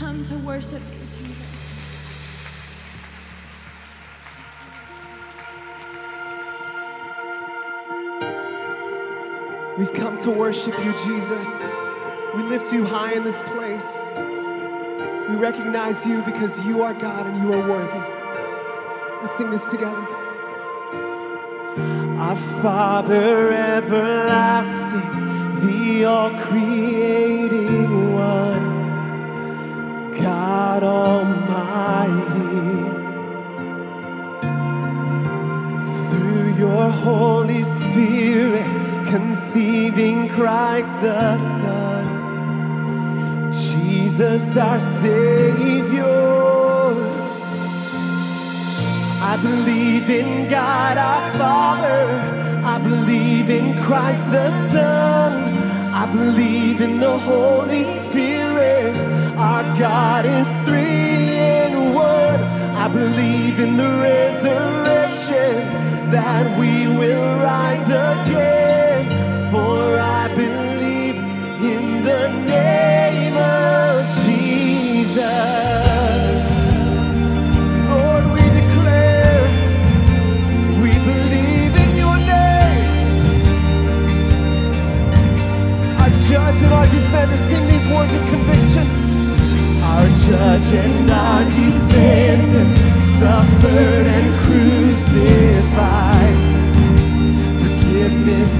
come to worship you, Jesus. We've come to worship you, Jesus. We lift you high in this place. We recognize you because you are God and you are worthy. Let's sing this together. Our Father everlasting, the all creating one, God Almighty. through your Holy Spirit, conceiving Christ the Son, Jesus our Savior. I believe in God our Father, I believe in Christ the Son, I believe in the Holy Spirit. Our God is three in one. I believe in the resurrection that we will rise again. For I believe in the name of Jesus. Lord, we declare we believe in your name. Our judge and our defender sing these words with conviction. Judge and our defender suffered and crucified. Forgiveness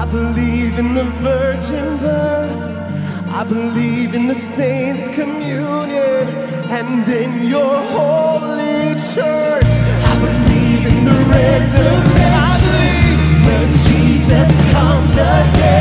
I believe in the virgin birth. I believe in the saints' communion and in your holy church. I believe in the resurrection. I believe Jesus comes again.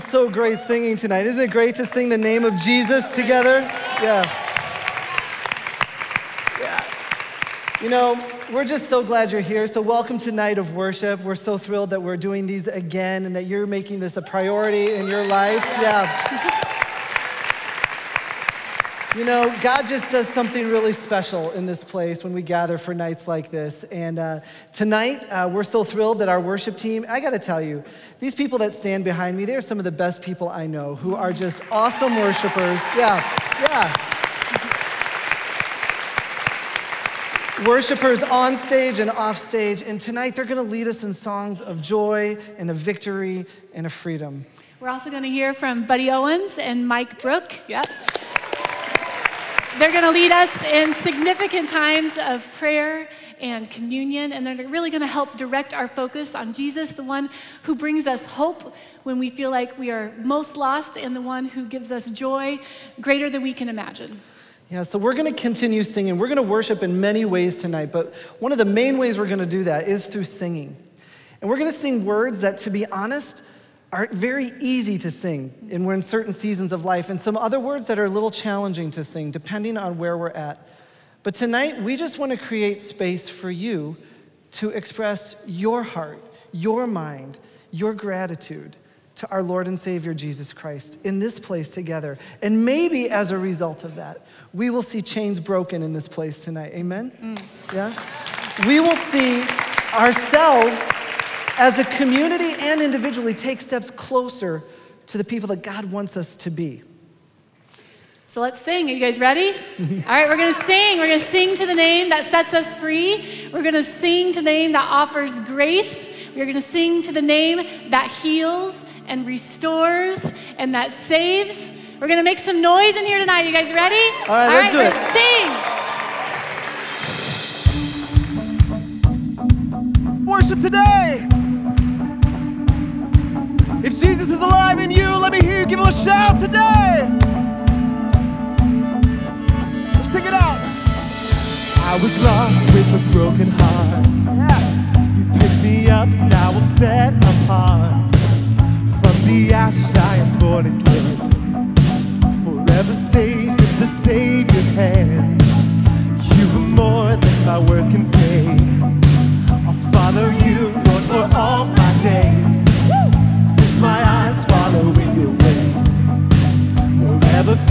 So great singing tonight. Isn't it great to sing the name of Jesus together? Yeah. Yeah. You know, we're just so glad you're here. So, welcome to Night of Worship. We're so thrilled that we're doing these again and that you're making this a priority in your life. Yeah. You know, God just does something really special in this place when we gather for nights like this. And uh, tonight, uh, we're so thrilled that our worship team, I gotta tell you, these people that stand behind me, they're some of the best people I know who are just awesome worshipers. Yeah, yeah. Worshipers on stage and off stage. And tonight, they're gonna lead us in songs of joy and of victory and of freedom. We're also going to hear from Buddy Owens and Mike Brook. Yep. They're going to lead us in significant times of prayer and communion, and they're really going to help direct our focus on Jesus, the one who brings us hope when we feel like we are most lost, and the one who gives us joy greater than we can imagine. Yeah, so we're going to continue singing. We're going to worship in many ways tonight, but one of the main ways we're going to do that is through singing. And we're going to sing words that, to be honest, are very easy to sing and we're in certain seasons of life, and some other words that are a little challenging to sing depending on where we're at. But tonight, we just want to create space for you to express your heart, your mind, your gratitude to our Lord and Savior Jesus Christ in this place together. And maybe as a result of that, we will see chains broken in this place tonight. Amen? Mm. Yeah? We will see ourselves as a community and individually take steps closer to the people that God wants us to be. So let's sing. Are you guys ready? All right, we're going to sing. We're going to sing to the name that sets us free. We're going to sing to the name that offers grace. We're going to sing to the name that heals and restores and that saves. We're going to make some noise in here tonight. You guys ready? All right, let's do it. Sing. Worship today. Jesus is alive in you, let me hear you give him a shout today. Let's sing it out. I was lost with a broken heart. Yeah. You picked me up, now I'm set apart. From the ash I am born again. Forever safe in the Savior's hand. You are more than my words can say.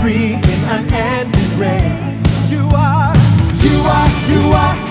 Free in unending grace. You are, you are, you are, you are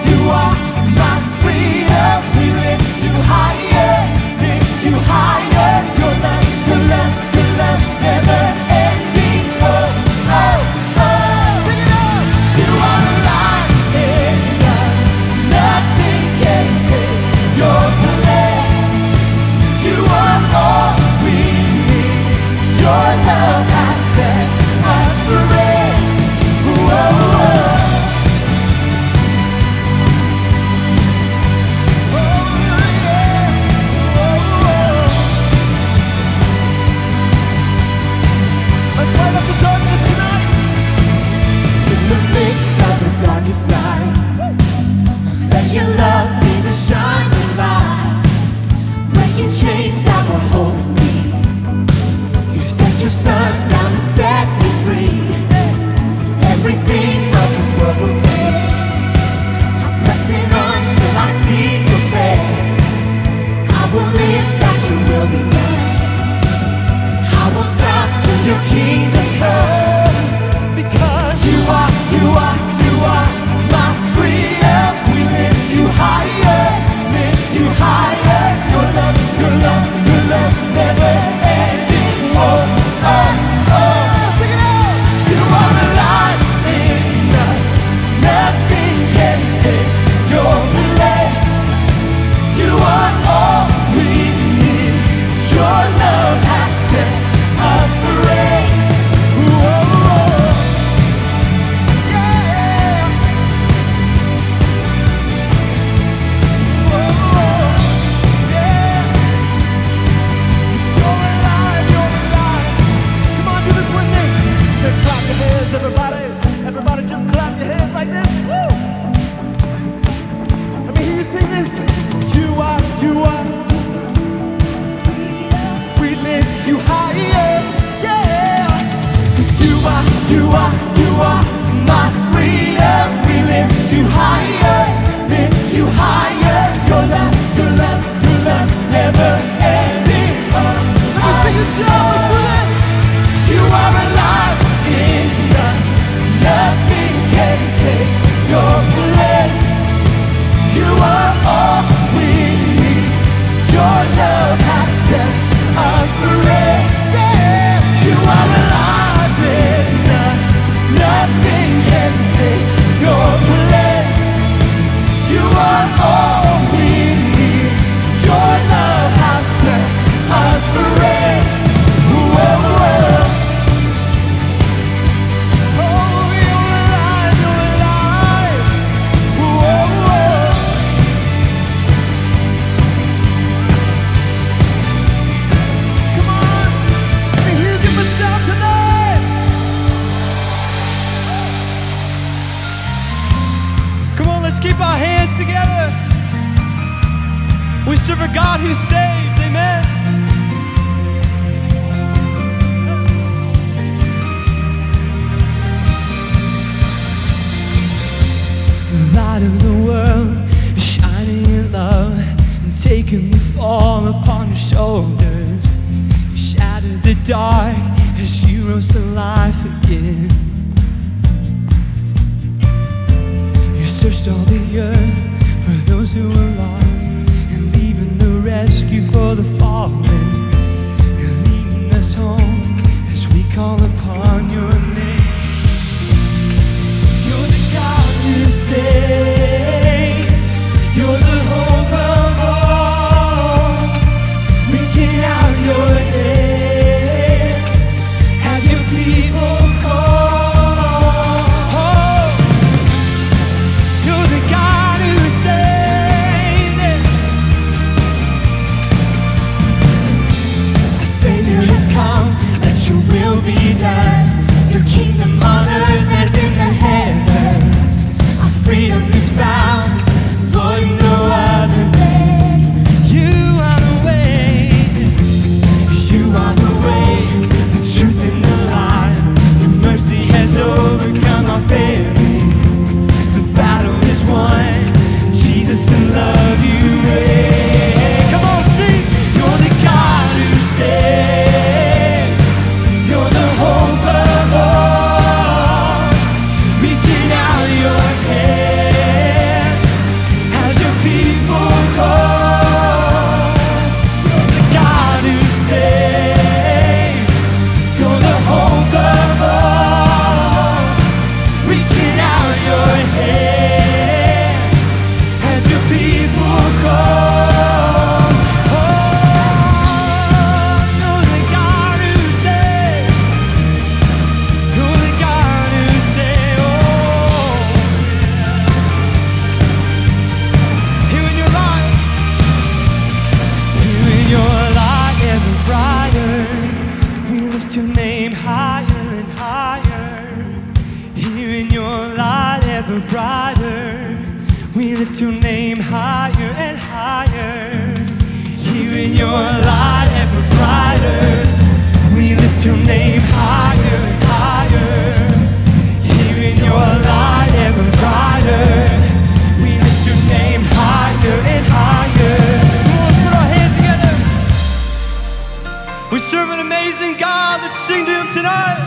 We serve an amazing God. Let's sing to him tonight.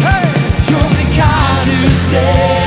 Hey! You're the God who saves.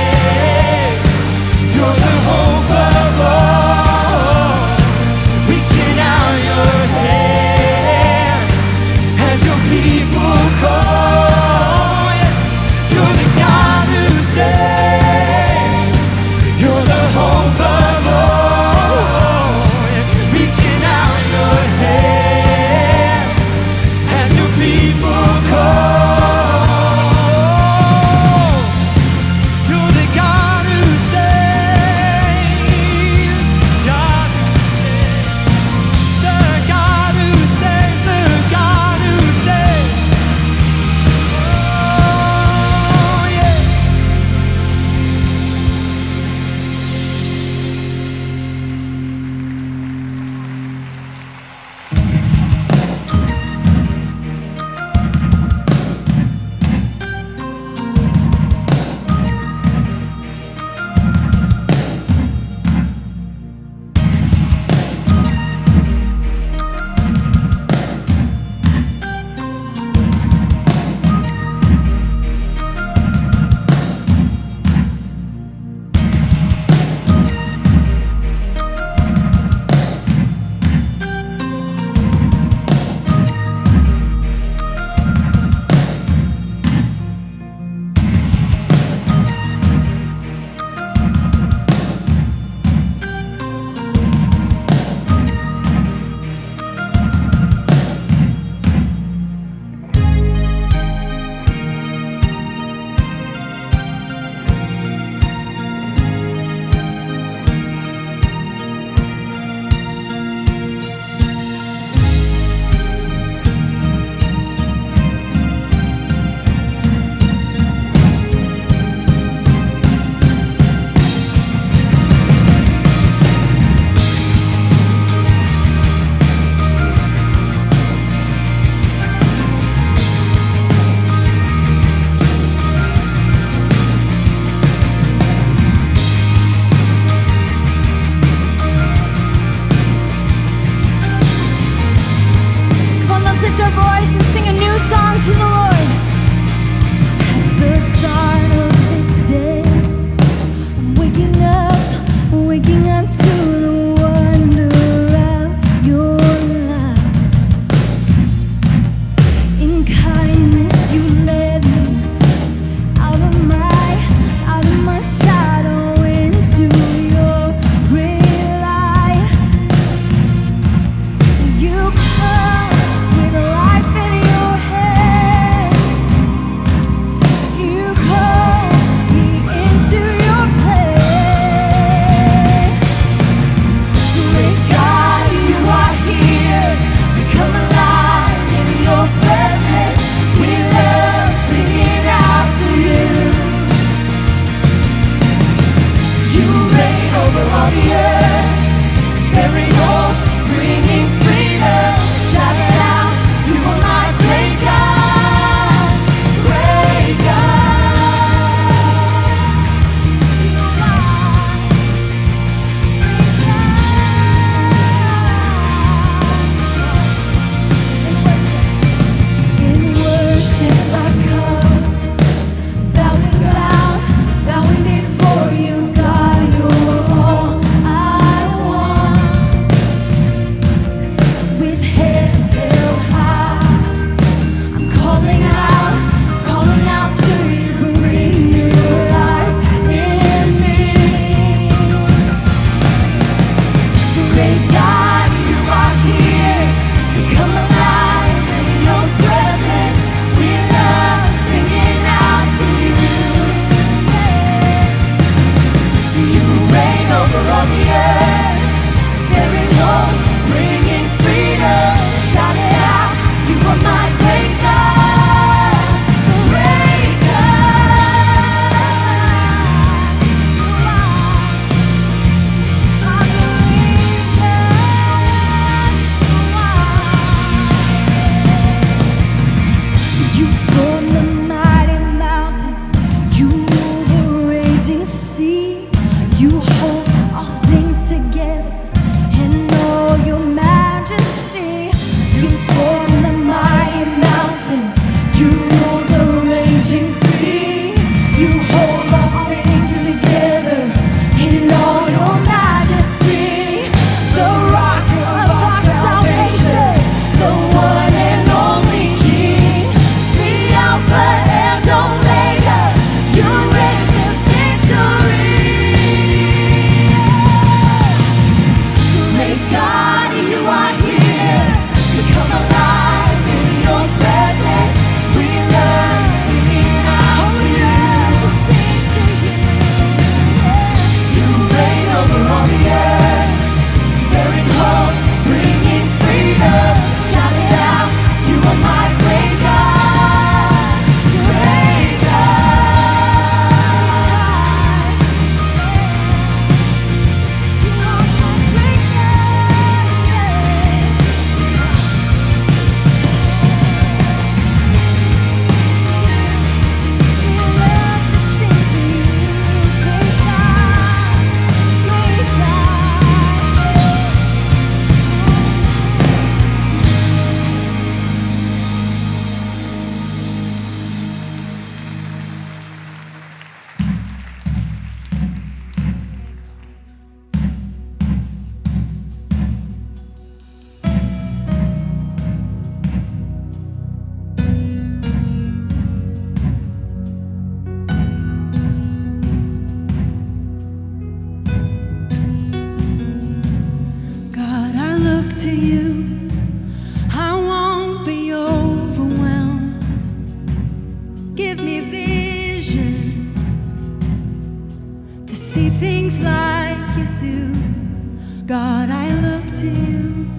God, I look to you.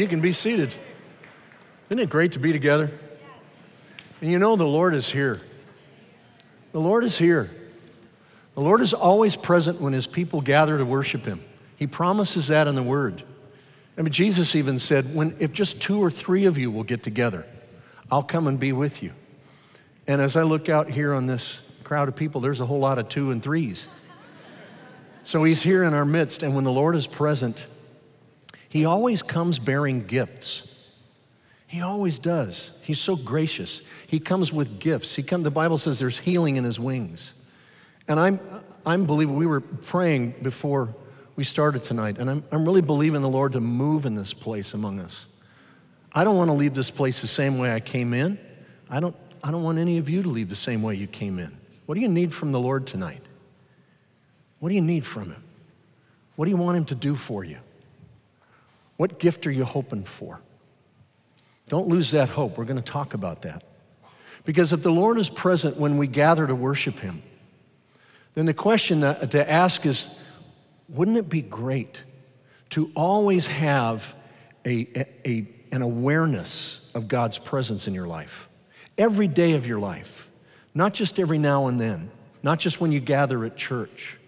You can be seated. Isn't it great to be together? And you know, the Lord is here. The Lord is here. The Lord is always present when his people gather to worship him. He promises that in the word. I mean, Jesus even said, when, if just two or three of you will get together, I'll come and be with you. And as I look out here on this crowd of people, there's a whole lot of two and threes. So he's here in our midst, and when the Lord is present, he always comes bearing gifts. He always does. He's so gracious. He comes with gifts. He come, the Bible says there's healing in his wings. And I'm, I'm believing, we were praying before we started tonight, and I'm, I'm really believing the Lord to move in this place among us. I don't want to leave this place the same way I came in. I don't, I don't want any of you to leave the same way you came in. What do you need from the Lord tonight? What do you need from Him? What do you want Him to do for you? What gift are you hoping for? Don't lose that hope. We're going to talk about that. Because if the Lord is present when we gather to worship Him, then the question to ask is wouldn't it be great to always have a, a, an awareness of God's presence in your life? Every day of your life, not just every now and then, not just when you gather at church,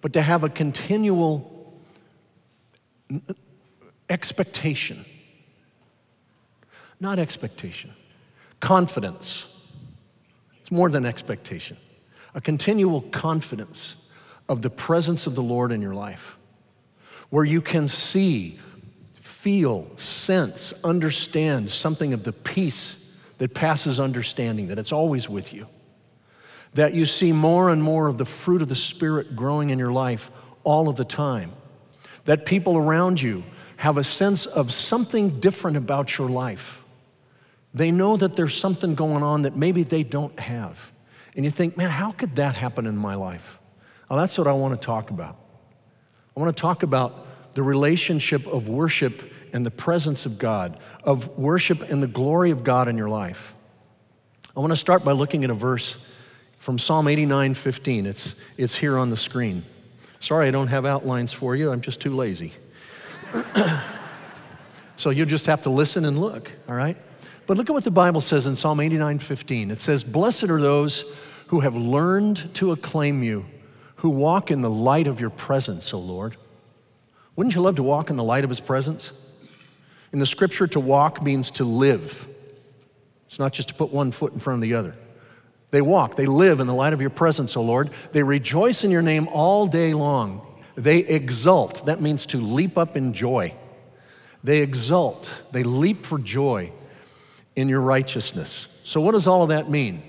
but to have a continual expectation. Not expectation, confidence. It's more than expectation a continual confidence of the presence of the Lord in your life, where you can see, feel, sense, understand something of the peace that passes understanding, that it's always with you. That you see more and more of the fruit of the Spirit growing in your life all of the time. That people around you have a sense of something different about your life. They know that there's something going on that maybe they don't have. And you think, man, how could that happen in my life? Well, that's what I want to talk about. I want to talk about the relationship of worship and the presence of God, of worship and the glory of God in your life. I want to start by looking at a verse from Psalm 89 15. It's, it's here on the screen. Sorry, I don't have outlines for you, I'm just too lazy. so you'll just have to listen and look, all right? But look at what the Bible says in Psalm 89 15. It says, Blessed are those who have learned to acclaim you, who walk in the light of your presence, O Lord. Wouldn't you love to walk in the light of his presence? In the scripture, to walk means to live. It's not just to put one foot in front of the other. They walk, they live in the light of your presence, O Lord. They rejoice in your name all day long. They exult. That means to leap up in joy. They exult, they leap for joy in your righteousness. So, what does all of that mean?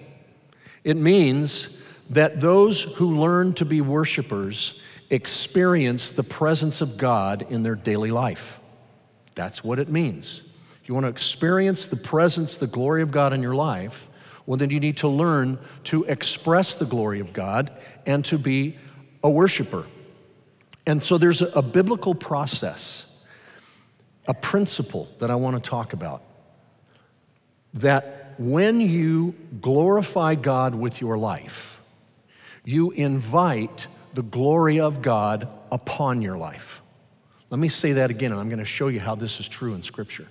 It means that those who learn to be worshipers experience the presence of God in their daily life. That's what it means. If you want to experience the presence, the glory of God in your life, well, then you need to learn to express the glory of God and to be a worshiper. And so there's a, biblical process, a principle that I want to talk about that when you glorify God with your life, you invite the glory of God upon your life. Let me say that again, and I'm going to show you how this is true in Scripture.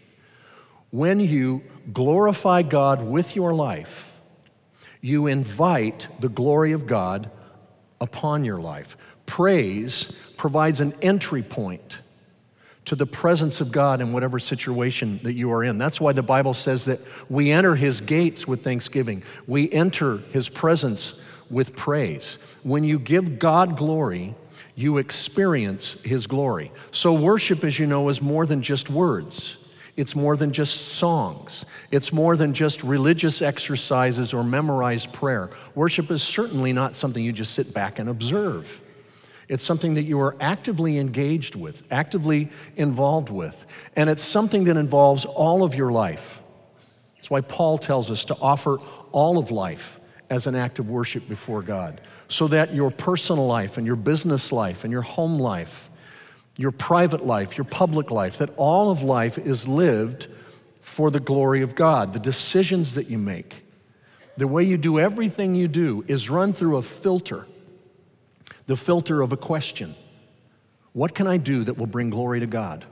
When you glorify God with your life, you invite the glory of God upon your life. Praise provides an entry point to the presence of God in whatever situation that you are in. That's why the Bible says that we enter his gates with thanksgiving, we enter his presence with praise. When you give God glory, you experience his glory. So, worship, as you know, is more than just words. It's more than just songs. It's more than just religious exercises or memorized prayer. Worship is certainly not something you just sit back and observe. It's something that you are actively engaged with, actively involved with. And it's something that involves all of your life. That's why Paul tells us to offer all of life as an act of worship before God, so that your personal life and your business life and your home life, your private life, your public life, that all of life is lived for the glory of God. The decisions that you make, the way you do everything you do is run through a filter the filter of a question What can I do that will bring glory to God?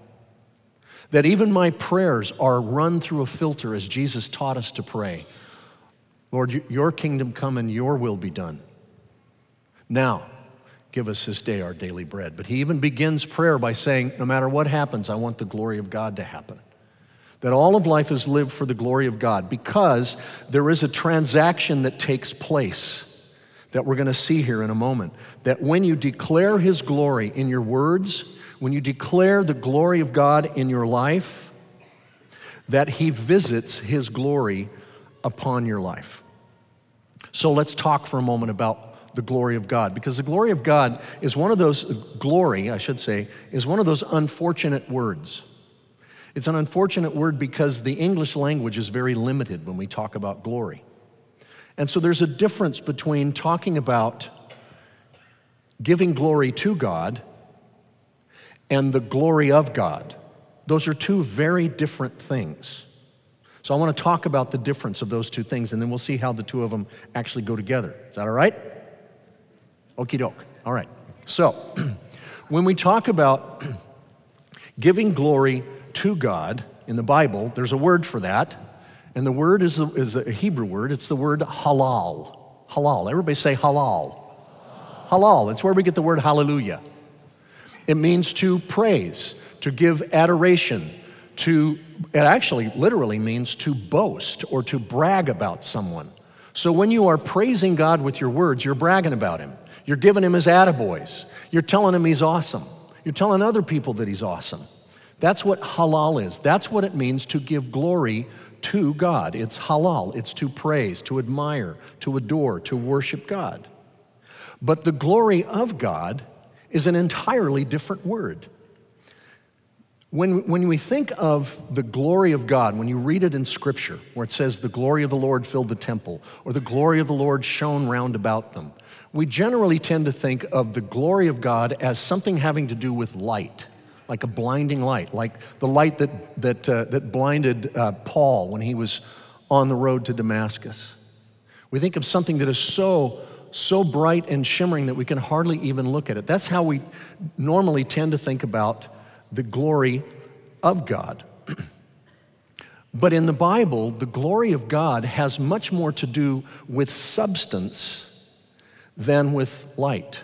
That even my prayers are run through a filter as Jesus taught us to pray. Lord, your kingdom come and your will be done. Now, give us this day our daily bread. But he even begins prayer by saying, No matter what happens, I want the glory of God to happen. That all of life is lived for the glory of God because there is a transaction that takes place that we're going to see here in a moment. That when you declare his glory in your words, when you declare the glory of God in your life, that he visits his glory upon your life. So let's talk for a moment about the glory of God because the glory of God is one of those, glory, I should say, is one of those unfortunate words. It's an unfortunate word because the English language is very limited when we talk about glory. And so there's a difference between talking about giving glory to God and the glory of God. Those are two very different things. So I want to talk about the difference of those two things, and then we'll see how the two of them actually go together. Is that all right? Okie doke. All right. So when we talk about giving glory to God in the Bible, there's a word for that, and the word is is a Hebrew word. It's the word halal. Halal. Everybody say halal. Halal. It's where we get the word hallelujah. It means to praise, to give adoration, to, it actually literally means to boast or to brag about someone. So when you are praising God with your words, you're bragging about him. You're giving him his attaboys. You're telling him he's awesome. You're telling other people that he's awesome. That's what halal is. That's what it means to give glory to God. It's halal. It's to praise, to admire, to adore, to worship God. But the glory of God is an entirely different word. When, when we think of the glory of God, when you read it in Scripture, where it says, the glory of the Lord filled the temple, or the glory of the Lord shone round about them, we generally tend to think of the glory of God as something having to do with light, like a blinding light, like the light that, that, uh, that blinded uh, Paul when he was on the road to Damascus. We think of something that is so, so bright and shimmering that we can hardly even look at it. That's how we normally tend to think about the glory of God. but in the Bible, the glory of God has much more to do with substance than with light.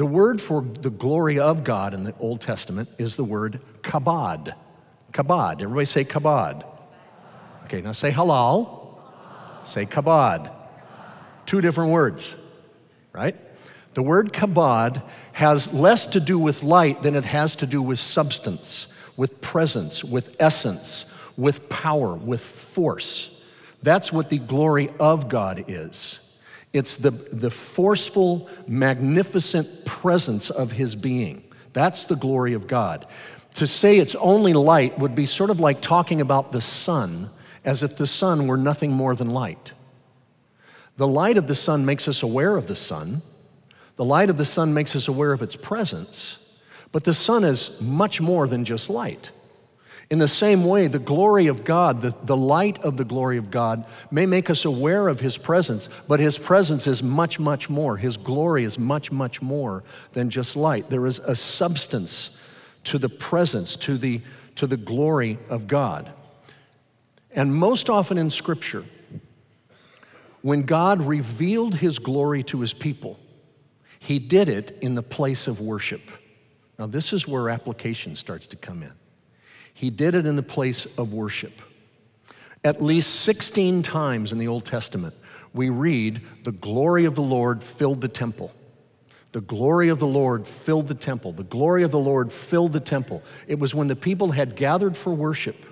The word for the glory of God in the Old Testament is the word kabod. Kabod. Everybody say kabod. Okay, now say halal. Say kabod. Two different words, right? The word kabod has less to do with light than it has to do with substance, with presence, with essence, with power, with force. That's what the glory of God is. It's the, the forceful, magnificent presence of His being. That's the glory of God. To say it's only light would be sort of like talking about the sun as if the sun were nothing more than light. The light of the sun makes us aware of the sun, the light of the sun makes us aware of its presence, but the sun is much more than just light. In the same way, the glory of God, the, the light of the glory of God, may make us aware of His presence, but His presence is much, much more. His glory is much, much more than just light. There is a substance to the presence, to the, to the glory of God. And most often in Scripture, when God revealed His glory to His people, he did it in the place of worship. Now, this is where application starts to come in. He did it in the place of worship. At least 16 times in the Old Testament, we read, The glory of the Lord filled the temple. The glory of the Lord filled the temple. The glory of the Lord filled the temple. It was when the people had gathered for worship.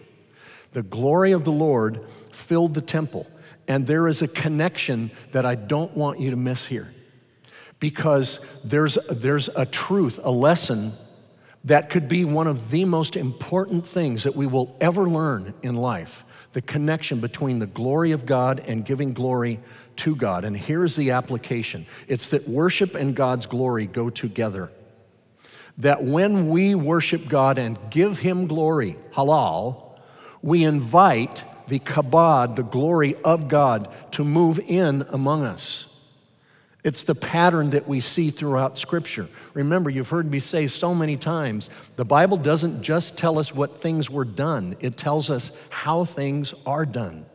The glory of the Lord filled the temple. And there is a connection that I don't want you to miss here because there's, there's a truth, a lesson that could be one of the most important things that we will ever learn in life the connection between the glory of God and giving glory to God. And here's the application it's that worship and God's glory go together. That when we worship God and give Him glory, halal, we invite the kabod, the glory of God, to move in among us. It's the pattern that we see throughout Scripture. Remember, you've heard me say so many times the Bible doesn't just tell us what things were done, it tells us how things are done.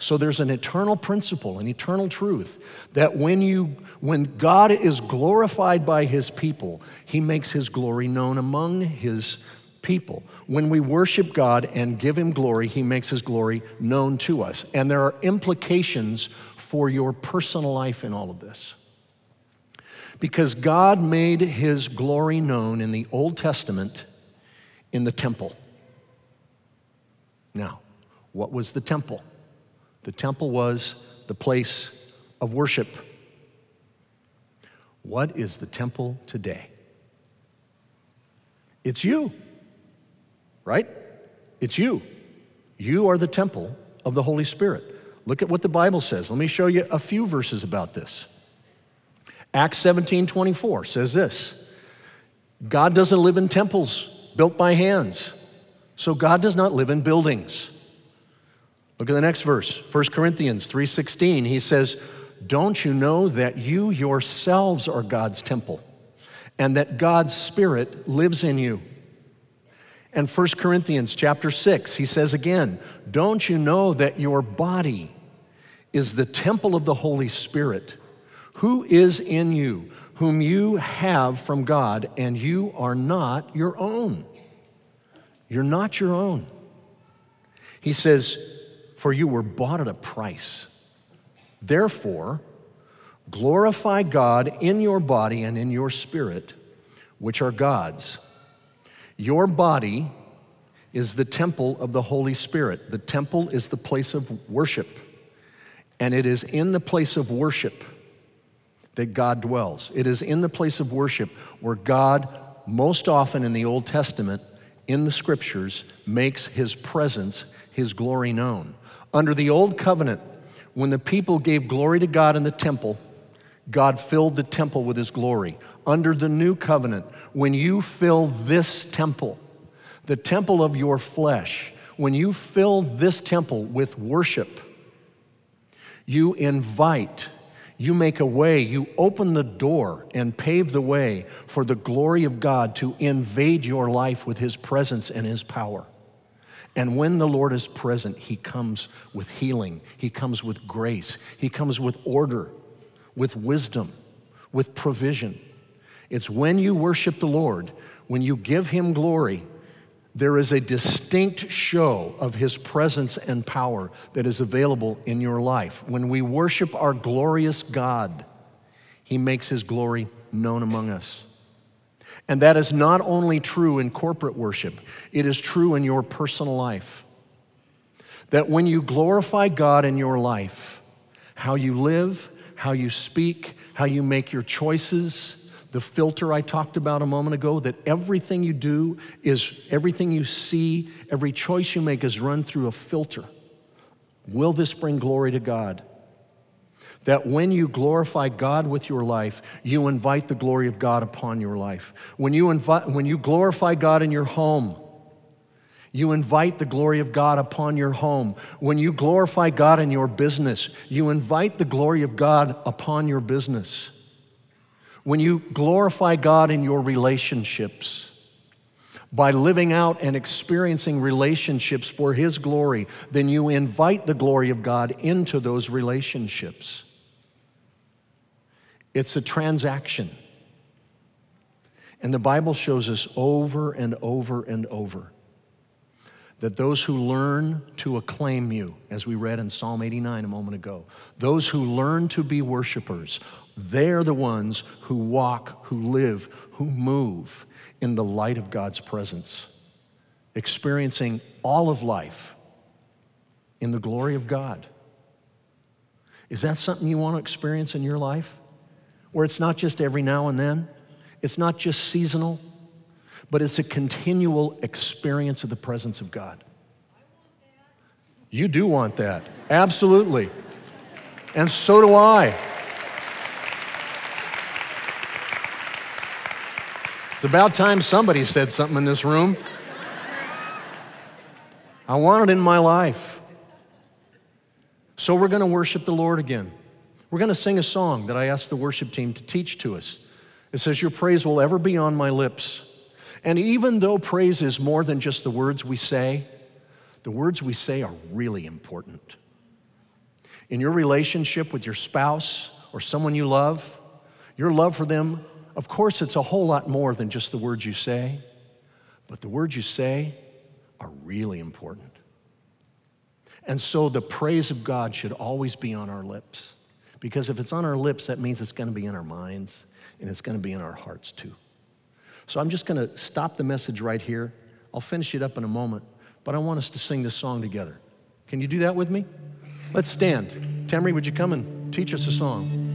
So there's an eternal principle, an eternal truth that when you when God is glorified by his people, he makes his glory known among his people. When we worship God and give him glory, he makes his glory known to us. And there are implications for your personal life in all of this. Because God made his glory known in the Old Testament in the temple. Now, what was the temple? The temple was the place of worship. What is the temple today? It's you, right? It's you. You are the temple of the Holy Spirit. Look at what the Bible says. Let me show you a few verses about this. Acts 17 24 says this God doesn't live in temples built by hands, so God does not live in buildings. Look at the next verse, 1 Corinthians 3:16. He says, "Don't you know that you yourselves are God's temple and that God's spirit lives in you?" And 1 Corinthians chapter 6, he says again, "Don't you know that your body is the temple of the Holy Spirit, who is in you, whom you have from God, and you are not your own?" You're not your own. He says, for you were bought at a price. Therefore, glorify God in your body and in your spirit, which are God's. Your body is the temple of the Holy Spirit. The temple is the place of worship. And it is in the place of worship that God dwells. It is in the place of worship where God, most often in the Old Testament, in the scriptures, makes his presence, his glory known. Under the old covenant, when the people gave glory to God in the temple, God filled the temple with his glory. Under the new covenant, when you fill this temple, the temple of your flesh, when you fill this temple with worship, you invite, you make a way, you open the door and pave the way for the glory of God to invade your life with his presence and his power. And when the Lord is present, He comes with healing, He comes with grace, He comes with order, with wisdom, with provision. It's when you worship the Lord, when you give Him glory, there is a distinct show of His presence and power that is available in your life. When we worship our glorious God, He makes His glory known among us. And that is not only true in corporate worship, it is true in your personal life. That when you glorify God in your life, how you live, how you speak, how you make your choices, the filter I talked about a moment ago, that everything you do is, everything you see, every choice you make is run through a filter. Will this bring glory to God? that when you glorify God with your life, you invite the glory of God upon your life. When you, invite, when you glorify God in your home, you invite the glory of God upon your home. When you glorify God in your business, you invite the glory of God upon your business. When you glorify God in your relationships, by living out and experiencing relationships for His glory, then you invite the glory of God into those relationships. It's a transaction. And the Bible shows us over and over and over that those who learn to acclaim you, as we read in Psalm 89 a moment ago, those who learn to be worshipers, they're the ones who walk, who live, who move in the light of God's presence, experiencing all of life in the glory of God. Is that something you want to experience in your life? where it's not just every now and then, it's not just seasonal, but it's a continual experience of the presence of God. You do want that, absolutely. And so do I. It's about time somebody said something in this room. I want it in my life. So we're going to worship the Lord again. We're going to sing a song that I asked the worship team to teach to us. It says, Your praise will ever be on my lips. And even though praise is more than just the words we say, the words we say are really important. In your relationship with your spouse or someone you love, your love for them, of course, it's a whole lot more than just the words you say, but the words you say are really important. And so the praise of God should always be on our lips. Because if it's on our lips, that means it's going to be in our minds and it's going to be in our hearts too. So I'm just going to stop the message right here. I'll finish it up in a moment, but I want us to sing this song together. Can you do that with me? Let's stand. Temree, would you come and teach us a song?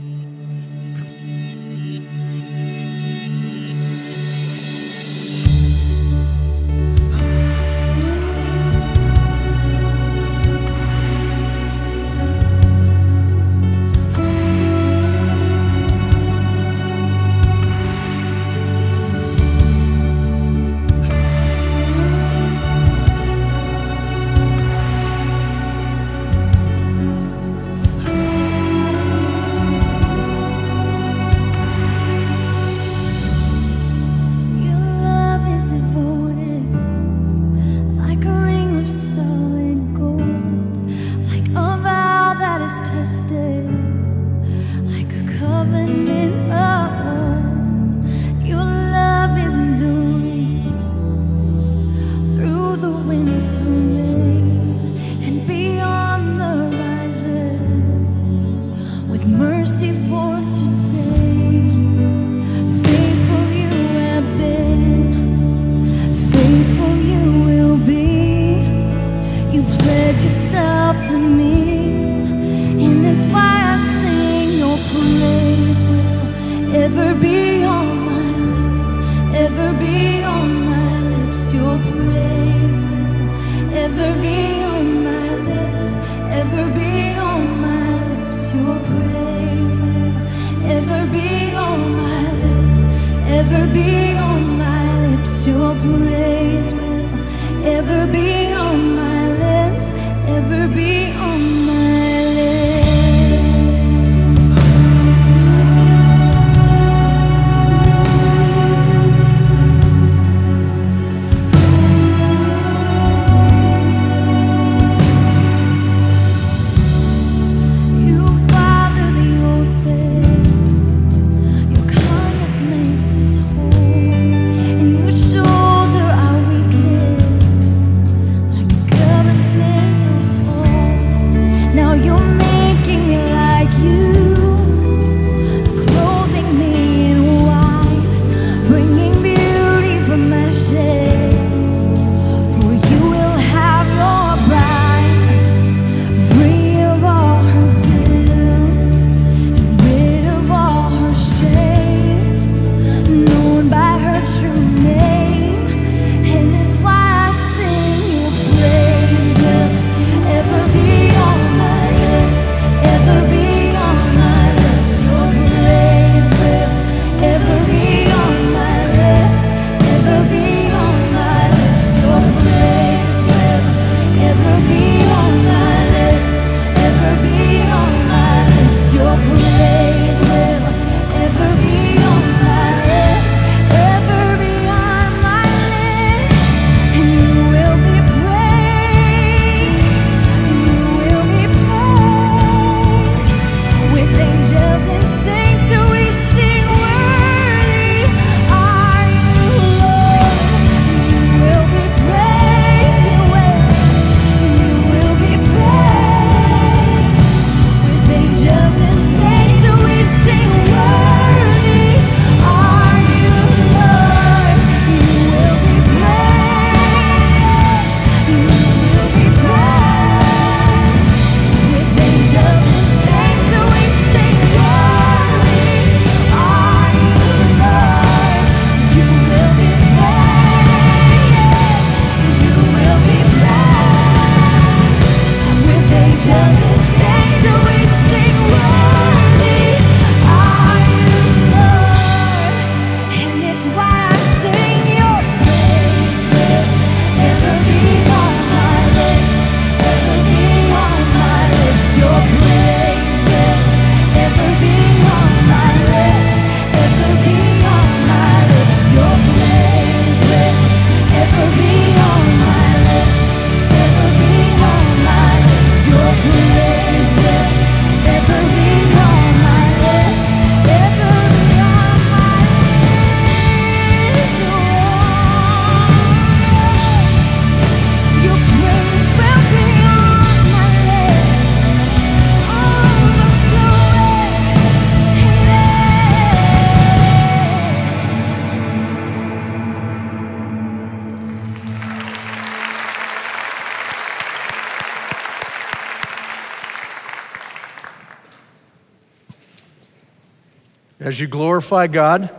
As you glorify God,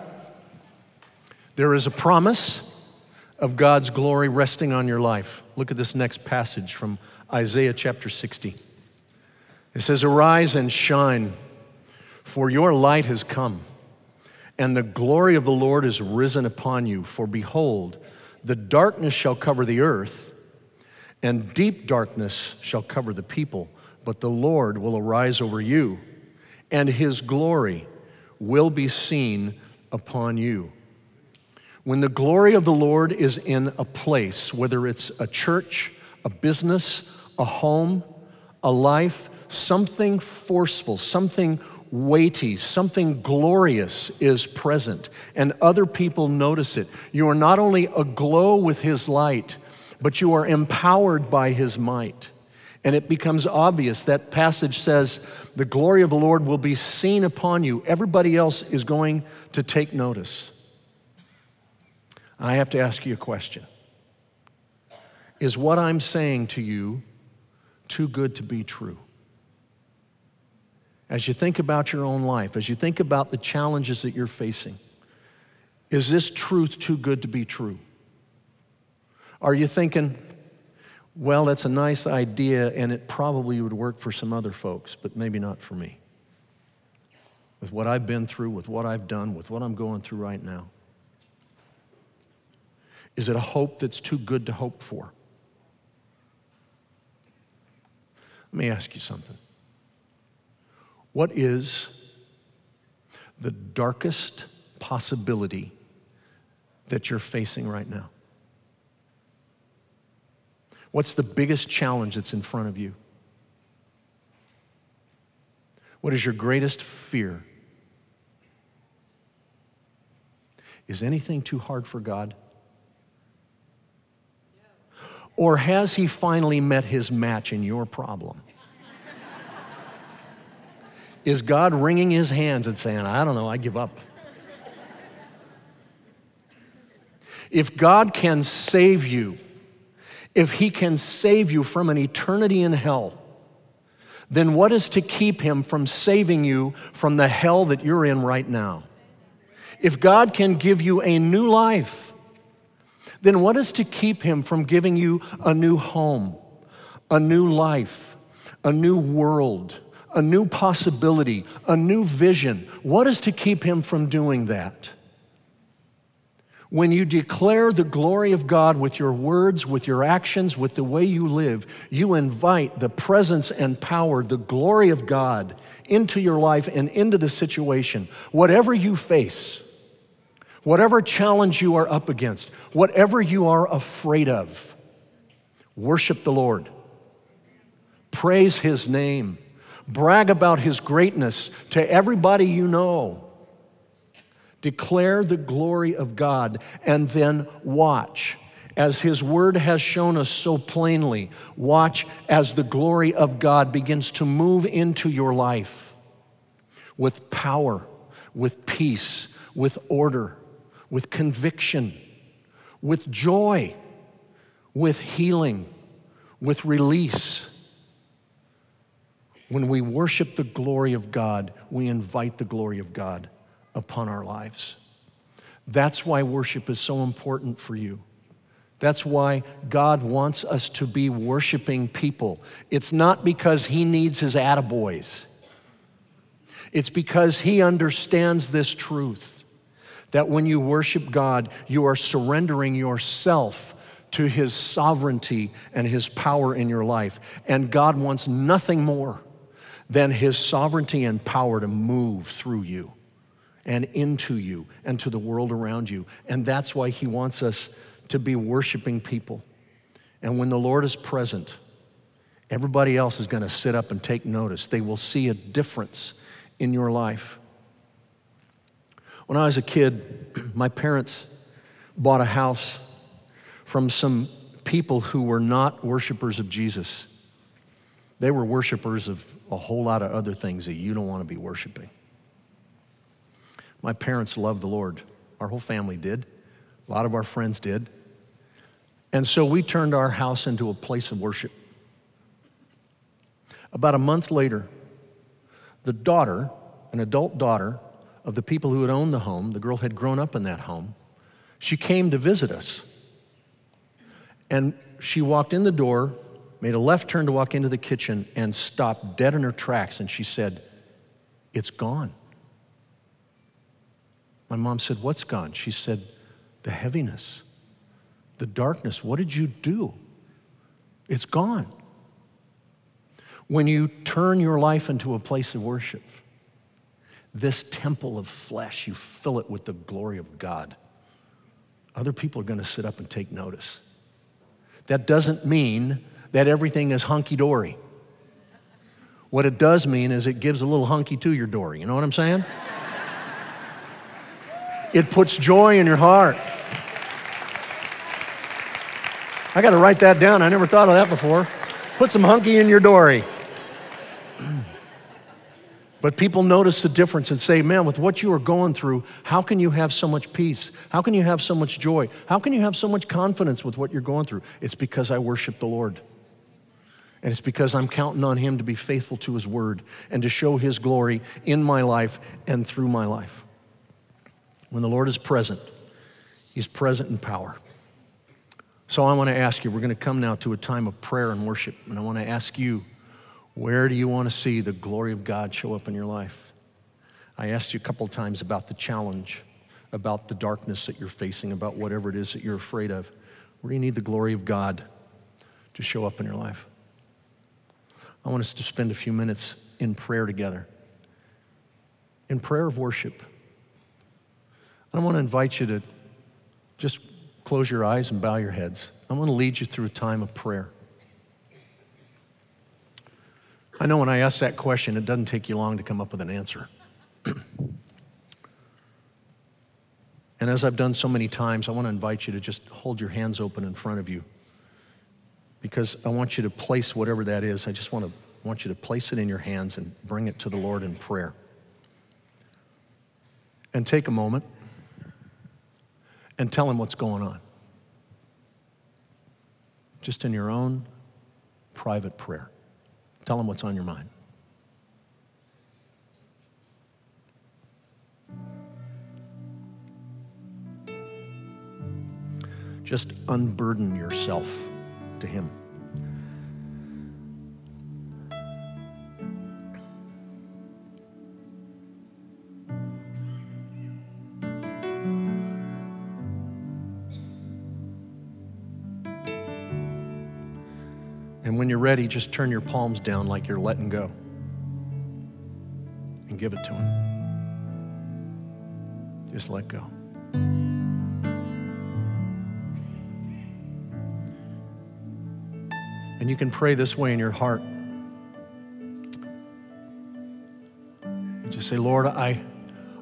there is a promise of God's glory resting on your life. Look at this next passage from Isaiah chapter 60. It says, Arise and shine, for your light has come, and the glory of the Lord is risen upon you. For behold, the darkness shall cover the earth, and deep darkness shall cover the people, but the Lord will arise over you, and his glory will be seen upon you. When the glory of the Lord is in a place, whether it's a church, a business, a home, a life, something forceful, something weighty, something glorious is present, and other people notice it. You are not only aglow with His light, but you are empowered by His might. And it becomes obvious. That passage says, The glory of the Lord will be seen upon you. Everybody else is going to take notice. I have to ask you a question Is what I'm saying to you too good to be true? As you think about your own life, as you think about the challenges that you're facing, is this truth too good to be true? Are you thinking, well, that's a nice idea and it probably would work for some other folks, but maybe not for me? With what I've been through, with what I've done, with what I'm going through right now. Is it a hope that's too good to hope for? Let me ask you something. What is the darkest possibility that you're facing right now? What's the biggest challenge that's in front of you? What is your greatest fear? Is anything too hard for God? Or has he finally met his match in your problem? Is God wringing his hands and saying, I don't know, I give up? If God can save you, if he can save you from an eternity in hell, then what is to keep him from saving you from the hell that you're in right now? If God can give you a new life, then what is to keep him from giving you a new home, a new life, a new world, a new possibility, a new vision? What is to keep him from doing that? When you declare the glory of God with your words, with your actions, with the way you live, you invite the presence and power, the glory of God into your life and into the situation. Whatever you face, whatever challenge you are up against, whatever you are afraid of, worship the Lord. Praise His name. Brag about His greatness to everybody you know. Declare the glory of God and then watch. As His Word has shown us so plainly, watch as the glory of God begins to move into your life with power, with peace, with order with conviction, with joy, with healing, with release. When we worship the glory of God, we invite the glory of God upon our lives. That's why worship is so important for you. That's why God wants us to be worshiping people. It's not because He needs His attaboys, it's because He understands this truth that when you worship God, you are surrendering yourself to His sovereignty and His power in your life. And God wants nothing more than His sovereignty and power to move through you and into you and to the world around you. And that's why He wants us to be worshiping people. And when the Lord is present, everybody else is going to sit up and take notice. They will see a difference in your life. When I was a kid, my parents bought a house from some people who were not worshipers of Jesus. They were worshipers of a whole lot of other things that you don't want to be worshiping. My parents loved the Lord. Our whole family did. A lot of our friends did. And so we turned our house into a place of worship. About a month later, the daughter, an adult daughter, of the people who had owned the home. The girl had grown up in that home. She came to visit us. And she walked in the door, made a left turn to walk into the kitchen, and stopped dead in her tracks. And she said, It's gone. My mom said, What's gone? She said, The heaviness, the darkness. What did you do? It's gone. When you turn your life into a place of worship, this temple of flesh, you fill it with the glory of God. Other people are going to sit up and take notice. That doesn't mean that everything is hunky dory. What it does mean is it gives a little hunky to your dory. You know what I'm saying? It puts joy in your heart. I got to write that down. I never thought of that before. Put some hunky in your dory. But people notice the difference and say, man, with what you are going through, how can you have so much peace? How can you have so much joy? How can you have so much confidence with what you're going through? It's because I worship the Lord. And it's because I'm counting on Him to be faithful to His word and to show His glory in my life and through my life. When the Lord is present, He's present in power. So I want to ask you, we're going to come now to a time of prayer and worship. And I want to ask you, where do you want to see the glory of God show up in your life? I asked you a couple times about the challenge, about the darkness that you're facing, about whatever it is that you're afraid of. Where do you need the glory of God to show up in your life? I want us to spend a few minutes in prayer together, in prayer of worship. I want to invite you to just close your eyes and bow your heads. I want to lead you through a time of prayer. I know when I ask that question, it doesn't take you long to come up with an answer. and as I've done so many times, I want to invite you to just hold your hands open in front of you because I want you to place whatever that is. I just want to want you to place it in your hands and bring it to the Lord in prayer. And take a moment and tell him what's going on. Just in your own private prayer. Tell him what's on your mind. Just unburden yourself to Him. Ready, just turn your palms down like you're letting go and give it to Him. Just let go. And you can pray this way in your heart. Just say, Lord, I,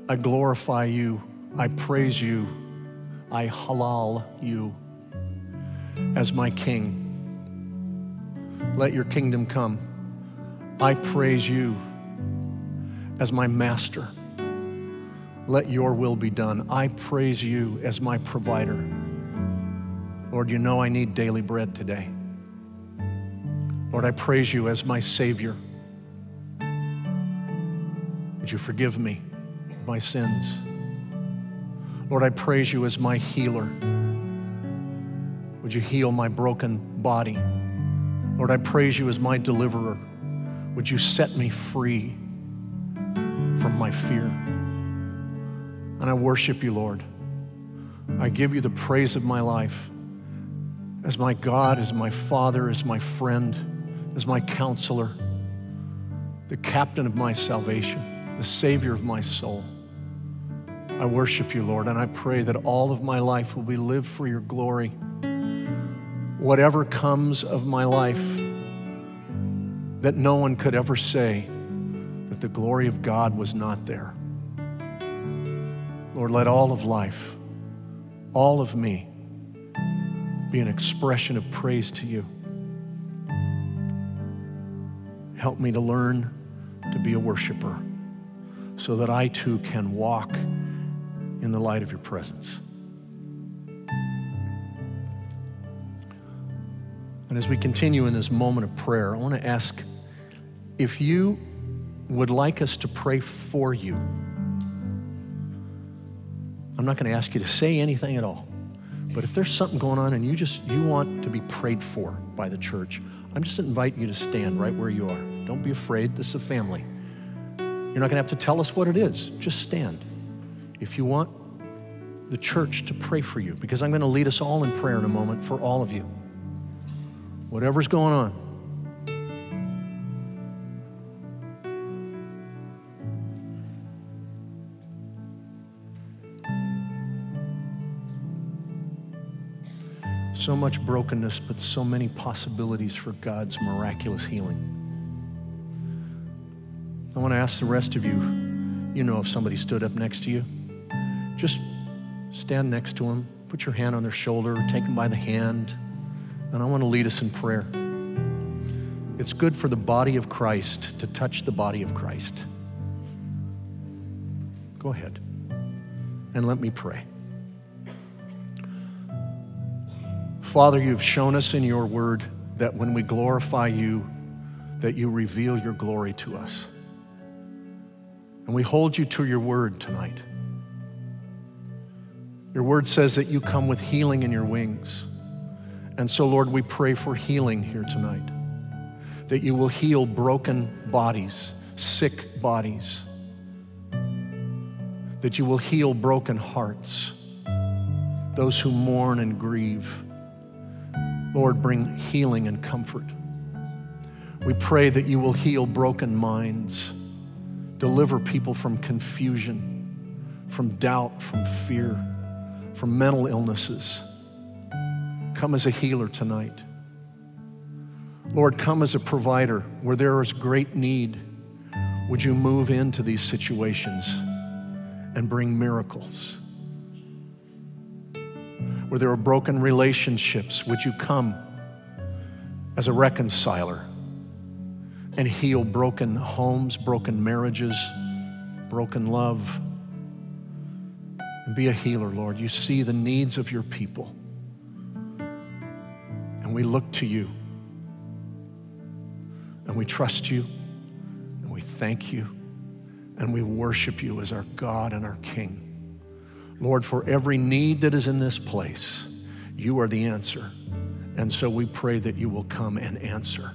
I glorify you. I praise you. I halal you as my king. Let your kingdom come. I praise you as my master. Let your will be done. I praise you as my provider. Lord, you know I need daily bread today. Lord, I praise you as my Savior. Would you forgive me of my sins? Lord, I praise you as my healer. Would you heal my broken body? Lord, I praise you as my deliverer. Would you set me free from my fear? And I worship you, Lord. I give you the praise of my life as my God, as my Father, as my friend, as my counselor, the captain of my salvation, the Savior of my soul. I worship you, Lord, and I pray that all of my life will be lived for your glory whatever comes of my life, that no one could ever say that the glory of God was not there. Lord, let all of life, all of me, be an expression of praise to you. Help me to learn to be a worshiper so that I too can walk in the light of your presence. And as we continue in this moment of prayer, I want to ask if you would like us to pray for you, I'm not going to ask you to say anything at all. But if there's something going on and you just you want to be prayed for by the church, I'm just inviting you to stand right where you are. Don't be afraid. This is a family. You're not going to have to tell us what it is. Just stand. If you want the church to pray for you, because I'm going to lead us all in prayer in a moment for all of you. Whatever's going on, So much brokenness, but so many possibilities for God's miraculous healing. I want to ask the rest of you you know if somebody stood up next to you, just stand next to them, put your hand on their shoulder, take them by the hand, and I want to lead us in prayer. It's good for the body of Christ to touch the body of Christ. Go ahead and let me pray. Father, you've shown us in your word that when we glorify you, that you reveal your glory to us. And we hold you to your word tonight. Your word says that you come with healing in your wings. And so, Lord, we pray for healing here tonight. That you will heal broken bodies, sick bodies. That you will heal broken hearts, those who mourn and grieve. Lord, bring healing and comfort. We pray that you will heal broken minds, deliver people from confusion, from doubt, from fear, from mental illnesses. Come as a healer tonight. Lord, come as a provider where there is great need. Would you move into these situations and bring miracles? where there are broken relationships, would you come as a reconciler and heal broken homes, broken marriages, broken love? And be a healer, Lord. You see the needs of your people. And we look to you. And we trust you. And we thank you. And we worship you as our God and our King. Lord, for every need that is in this place, you are the answer. And so we pray that you will come and answer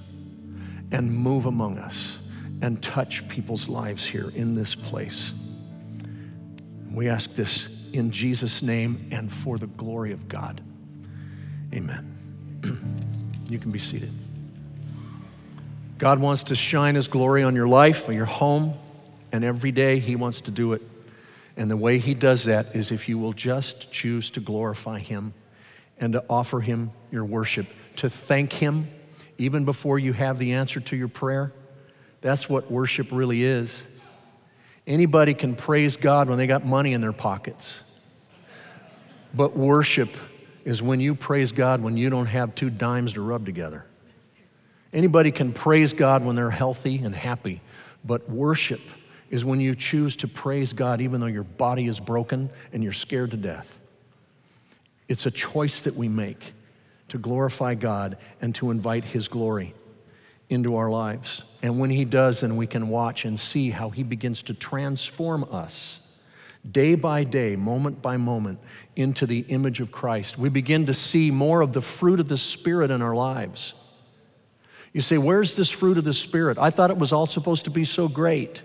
and move among us and touch people's lives here in this place. We ask this in Jesus' name and for the glory of God. Amen. You can be seated. God wants to shine His glory on your life, on your home, and every day He wants to do it and the way he does that is if you will just choose to glorify him and to offer him your worship, to thank him even before you have the answer to your prayer. That's what worship really is. Anybody can praise God when they got money in their pockets. But worship is when you praise God when you don't have two dimes to rub together. Anybody can praise God when they're healthy and happy, but worship is when you choose to praise God even though your body is broken and you're scared to death. It's a choice that we make to glorify God and to invite His glory into our lives. And when He does, then we can watch and see how He begins to transform us day by day, moment by moment, into the image of Christ. We begin to see more of the fruit of the Spirit in our lives. You say, Where's this fruit of the Spirit? I thought it was all supposed to be so great.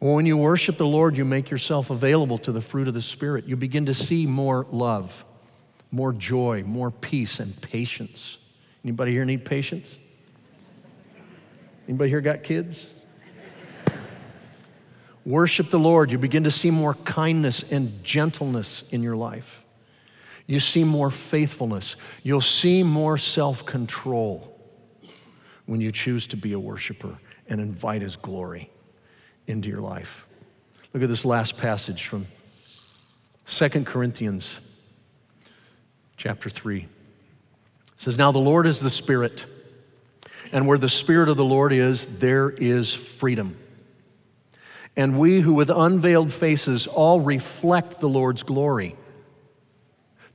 Well, when you worship the Lord, you make yourself available to the fruit of the Spirit. You begin to see more love, more joy, more peace, and patience. Anybody here need patience? Anybody here got kids? Worship the Lord. You begin to see more kindness and gentleness in your life. You see more faithfulness. You'll see more self control when you choose to be a worshiper and invite His glory into your life. Look at this last passage from 2 Corinthians chapter 3. It says, Now the Lord is the Spirit, and where the Spirit of the Lord is, there is freedom. And we who with unveiled faces all reflect the Lord's glory,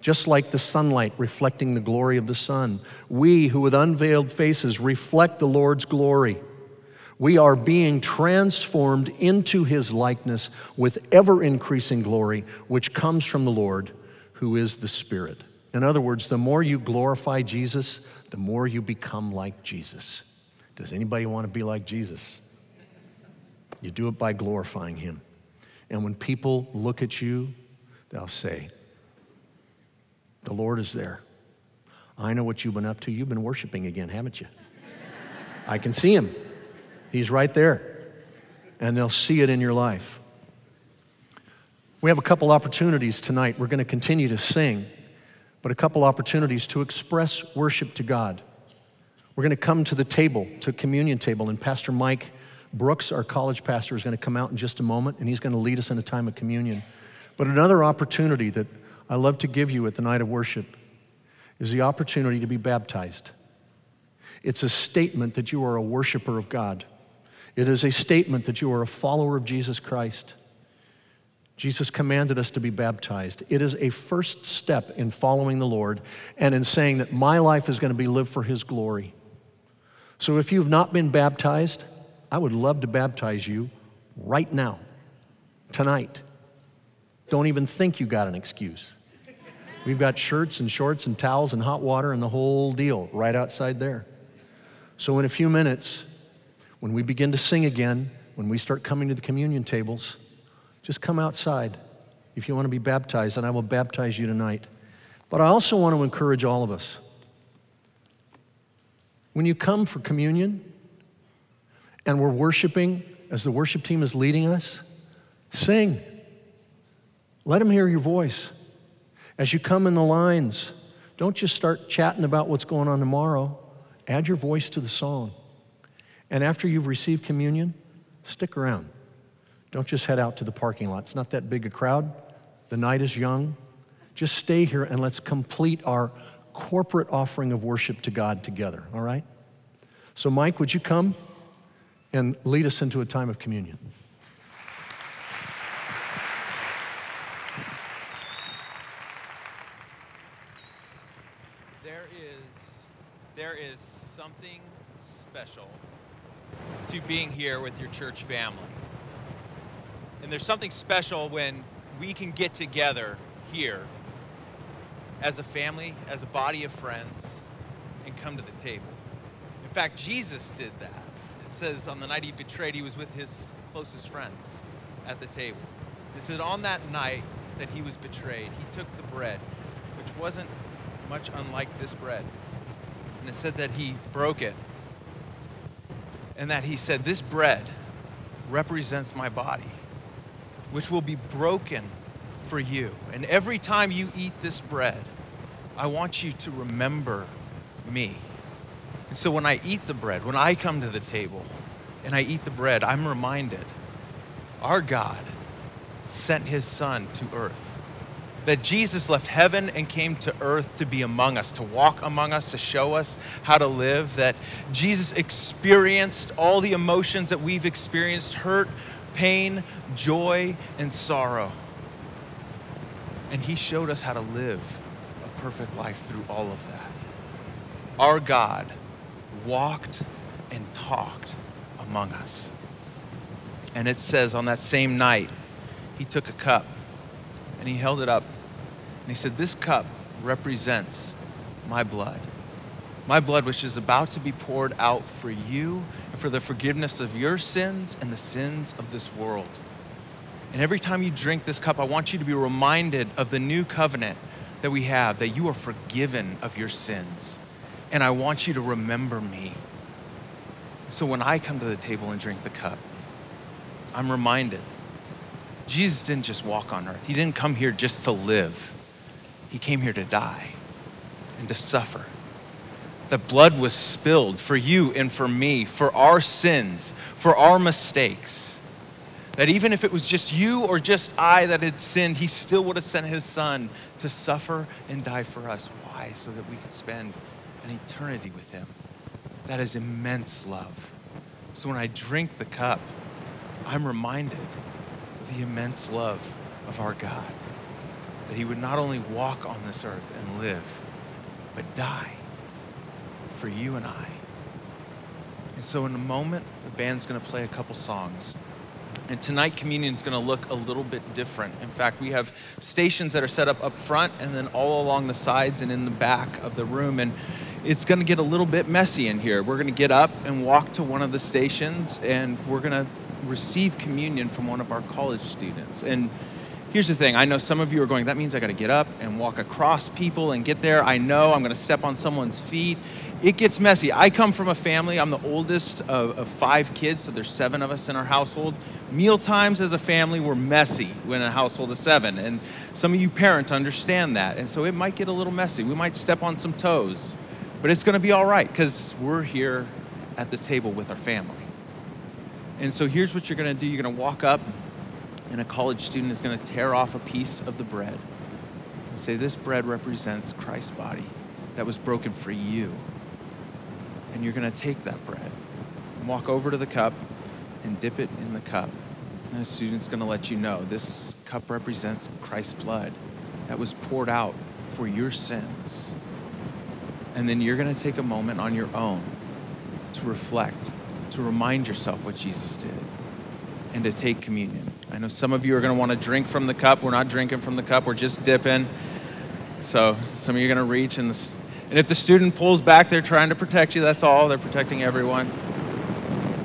just like the sunlight reflecting the glory of the sun, we who with unveiled faces reflect the Lord's glory We are being transformed into his likeness with ever increasing glory, which comes from the Lord, who is the Spirit. In other words, the more you glorify Jesus, the more you become like Jesus. Does anybody want to be like Jesus? You do it by glorifying him. And when people look at you, they'll say, The Lord is there. I know what you've been up to. You've been worshiping again, haven't you? I can see him. He's right there. And they'll see it in your life. We have a couple opportunities tonight. We're going to continue to sing, but a couple opportunities to express worship to God. We're going to come to the table, to communion table, and Pastor Mike Brooks, our college pastor, is going to come out in just a moment, and he's going to lead us in a time of communion. But another opportunity that I love to give you at the night of worship is the opportunity to be baptized. It's a statement that you are a worshiper of God. It is a statement that you are a follower of Jesus Christ. Jesus commanded us to be baptized. It is a first step in following the Lord and in saying that my life is going to be lived for His glory. So if you've not been baptized, I would love to baptize you right now, tonight. Don't even think you got an excuse. We've got shirts and shorts and towels and hot water and the whole deal right outside there. So, in a few minutes, when we begin to sing again, when we start coming to the communion tables, just come outside if you want to be baptized, and I will baptize you tonight. But I also want to encourage all of us. When you come for communion and we're worshiping as the worship team is leading us, sing. Let them hear your voice. As you come in the lines, don't just start chatting about what's going on tomorrow. Add your voice to the song. And after you've received communion, stick around. Don't just head out to the parking lot. It's not that big a crowd. The night is young. Just stay here and let's complete our corporate offering of worship to God together, all right? So, Mike, would you come and lead us into a time of communion? There is, there is something special to being here with your church family. And there's something special when we can get together here as a family, as a body of friends, and come to the table. In fact, Jesus did that. Says on the night he betrayed, he was with his closest friends at the table. It said on that night that he was betrayed, he took the bread, which wasn't much unlike this bread. And it said that he broke it. And that he said, This bread represents my body, which will be broken for you. And every time you eat this bread, I want you to remember me. And so when I eat the bread, when I come to the table and I eat the bread, I'm reminded our God sent his son to earth. That Jesus left heaven and came to earth to be among us, to walk among us, to show us how to live. That Jesus experienced all the emotions that we've experienced hurt, pain, joy, and sorrow. And he showed us how to live a perfect life through all of that. Our God walked and talked among us. And it says on that same night, he took a cup and he held it up and he said, This cup represents my blood. My blood, which is about to be poured out for you and for the forgiveness of your sins and the sins of this world. And every time you drink this cup, I want you to be reminded of the new covenant that we have, that you are forgiven of your sins. And I want you to remember me. So when I come to the table and drink the cup, I'm reminded Jesus didn't just walk on earth, He didn't come here just to live, He came here to die and to suffer. The blood was spilled for you and for me, for our sins, for our mistakes. That even if it was just you or just I that had sinned, He still would have sent His Son to suffer and die for us. Why? So that we could spend an eternity with Him. That is immense love. So when I drink the cup, I'm reminded of the immense love of our God. That He would not only walk on this earth and live, but die for you and I. And so, in a moment, the band's going to play a couple songs. And tonight, communion is going to look a little bit different. In fact, we have stations that are set up up front and then all along the sides and in the back of the room. And it's going to get a little bit messy in here. We're going to get up and walk to one of the stations and we're going to receive communion from one of our college students. And here's the thing I know some of you are going, that means I got to get up and walk across people and get there. I know I'm going to step on someone's feet it gets messy. I come from a family, I'm the oldest of, of, five kids, so there's seven of us in our household. Meal times as a family were messy when a household of seven, and some of you parents understand that. And so it might get a little messy. We might step on some toes, but it's gonna be all right because we're here at the table with our family. And so here's what you're gonna do you're gonna walk up, and a college student is gonna tear off a piece of the bread and say, This bread represents Christ's body that was broken for you and you're going to take that bread and walk over to the cup and dip it in the cup. And the student's going to let you know this cup represents Christ's blood that was poured out for your sins. And then you're going to take a moment on your own to reflect, to remind yourself what Jesus did, and to take communion. I know some of you are going to want to drink from the cup. We're not drinking from the cup, we're just dipping. So some of you are going to reach and the and if the student pulls back, they're trying to protect you. That's all. They're protecting everyone.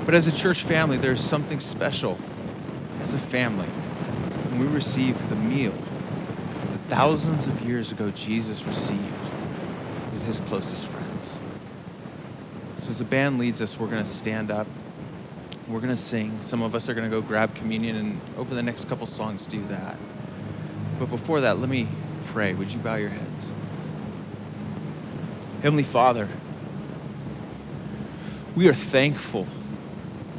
But as a church family, there's something special as a family when we receive the meal that thousands of years ago Jesus received with his closest friends. So as the band leads us, we're going to stand up. We're going to sing. Some of us are going to go grab communion, and over the next couple songs, do that. But before that, let me pray. Would you bow your heads? Heavenly Father, we are thankful.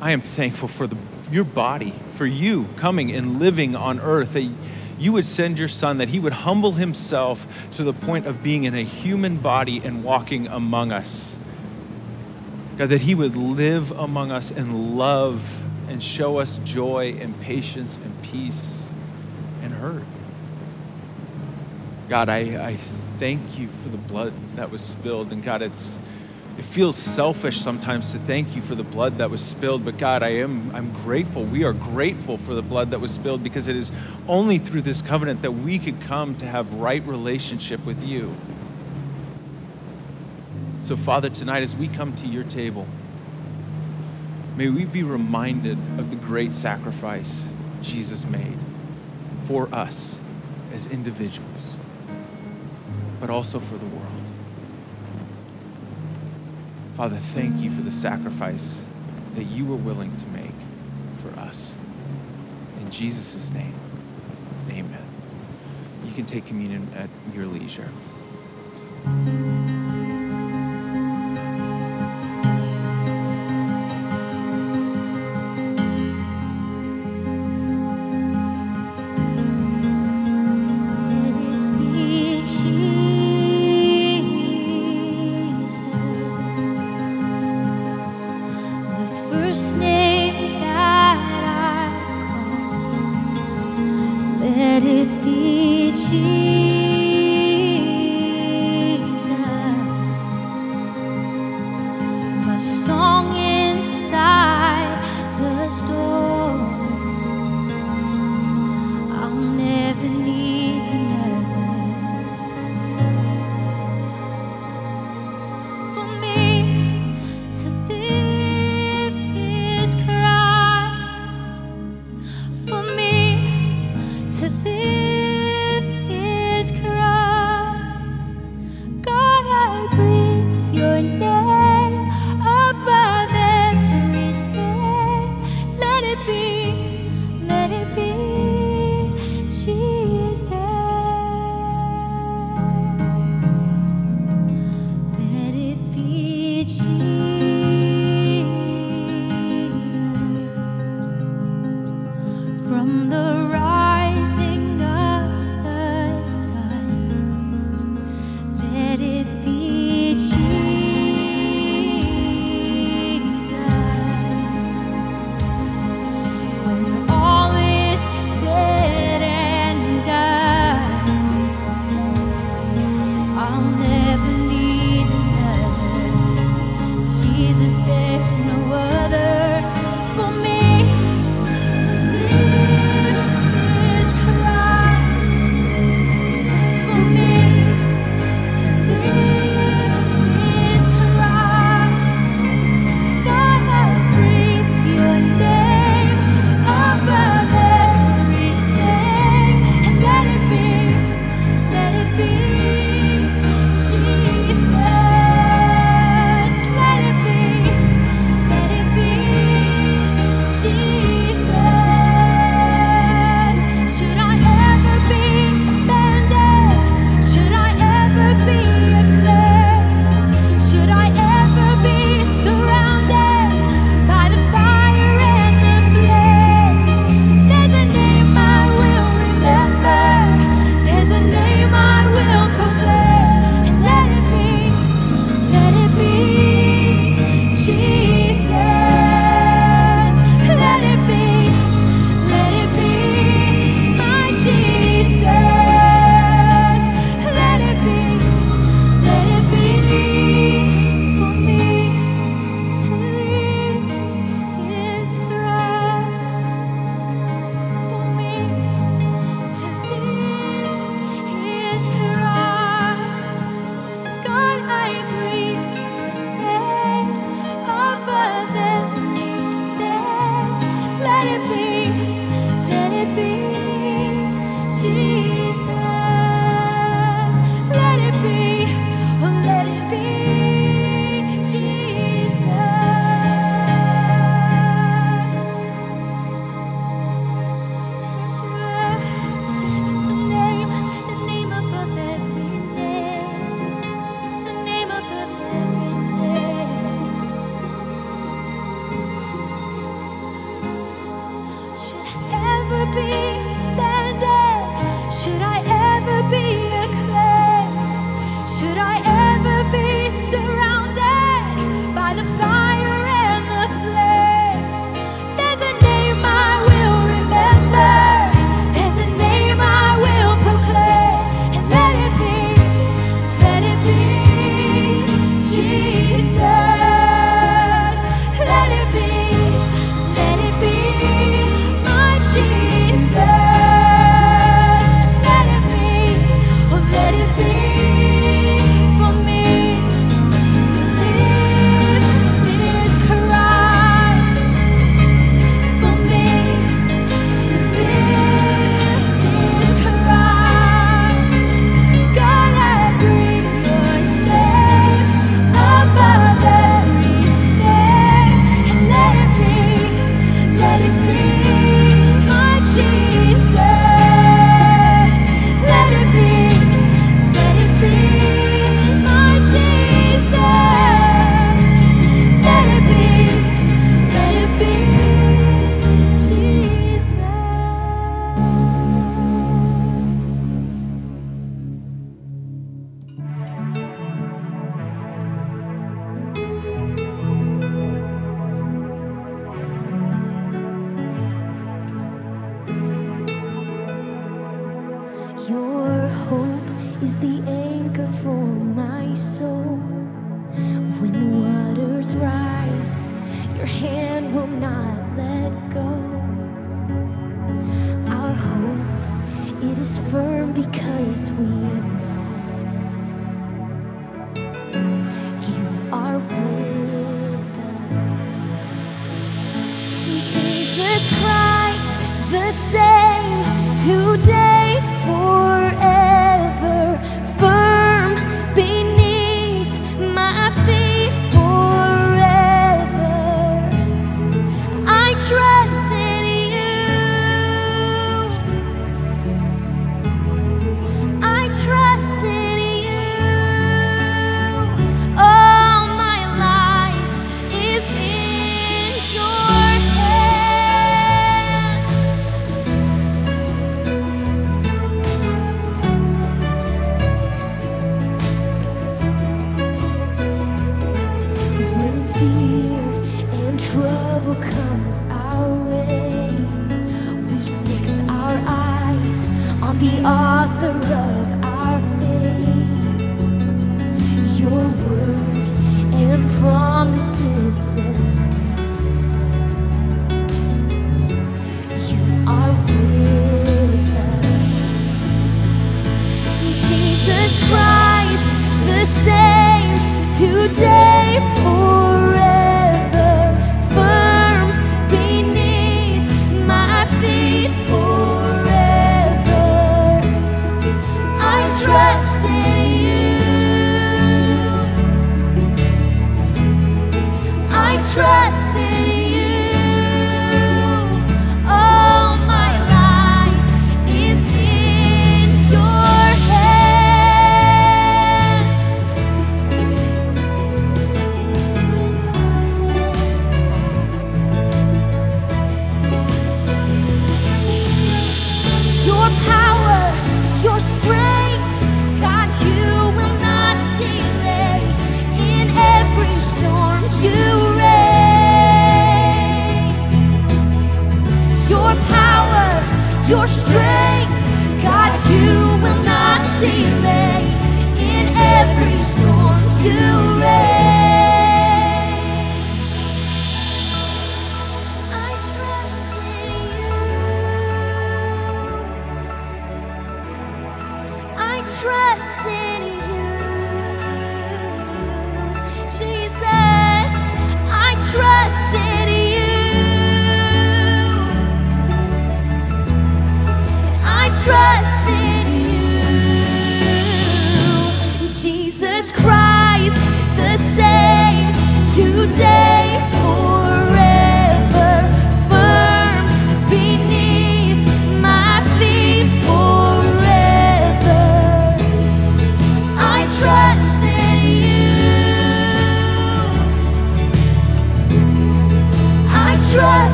I am thankful for the, your body, for you coming and living on earth, that you would send your son, that he would humble himself to the point of being in a human body and walking among us. God, that he would live among us and love and show us joy and patience and peace and hurt. God, I, I thank you for the blood that was spilled. And God, it's it feels selfish sometimes to thank you for the blood that was spilled, but God, I am I'm grateful. We are grateful for the blood that was spilled because it is only through this covenant that we could come to have right relationship with you. So Father, tonight as we come to your table, may we be reminded of the great sacrifice Jesus made for us as individuals but also for the world. Father, thank you for the sacrifice that you were willing to make for us. In Jesus' name, amen. You can take communion at your leisure. trouble comes our way, we fix our eyes on the author of our faith. Your word and promises sustain. You are with us. Jesus Christ, the same today, for.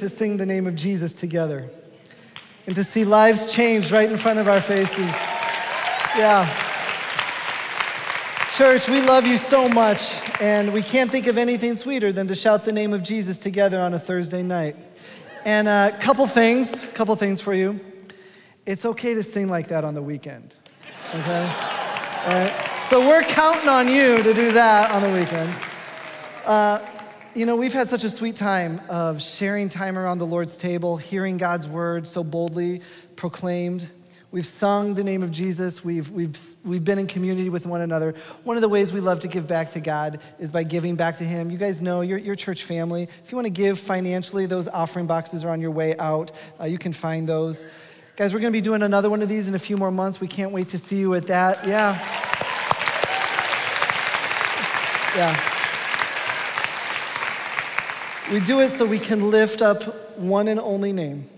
To sing the name of Jesus together and to see lives changed right in front of our faces. Yeah. Church, we love you so much, and we can't think of anything sweeter than to shout the name of Jesus together on a Thursday night. And a couple things, couple things for you. It's okay to sing like that on the weekend, okay? All right? So we're counting on you to do that on the weekend. Uh, you know, we've had such a sweet time of sharing time around the Lord's table, hearing God's word so boldly proclaimed. We've sung the name of Jesus. We've, we've, we've been in community with one another. One of the ways we love to give back to God is by giving back to Him. You guys know your, your church family. If you want to give financially, those offering boxes are on your way out. Uh, you can find those. Guys, we're going to be doing another one of these in a few more months. We can't wait to see you at that. Yeah. Yeah. We do it so we can lift up one and only name,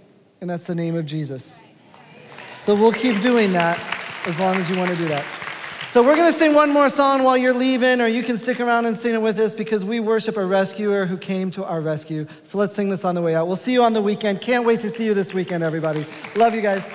and that's the name of Jesus. So we'll keep doing that as long as you want to do that. So we're going to sing one more song while you're leaving, or you can stick around and sing it with us because we worship a rescuer who came to our rescue. So let's sing this on the way out. We'll see you on the weekend. Can't wait to see you this weekend, everybody. Love you guys.